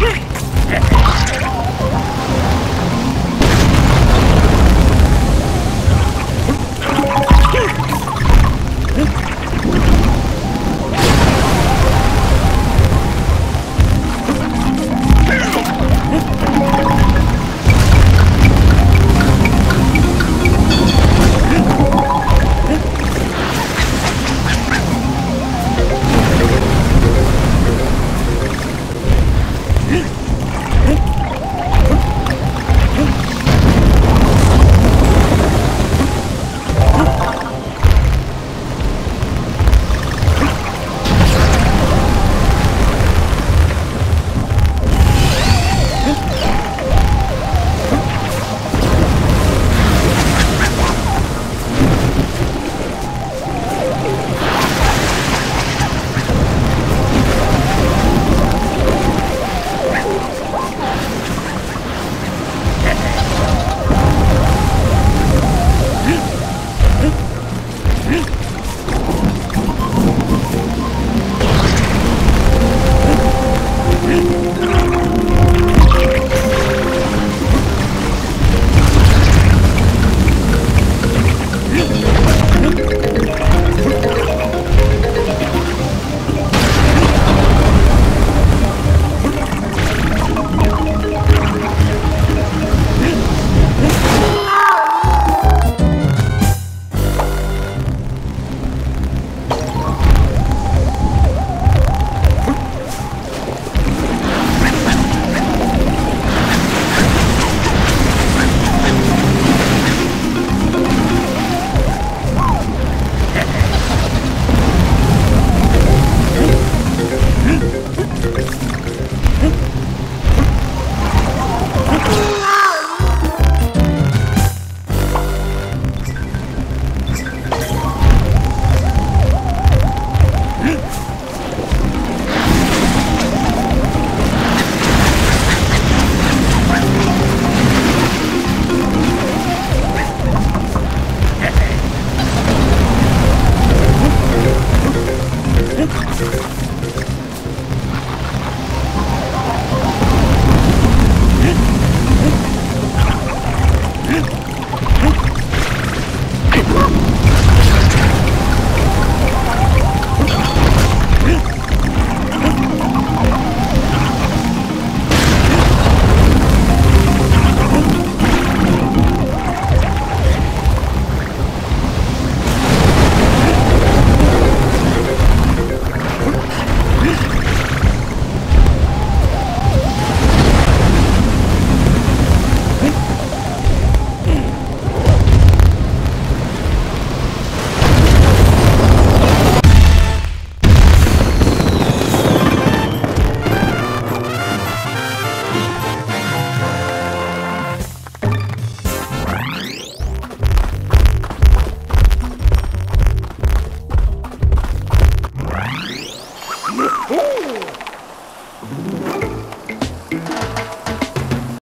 Get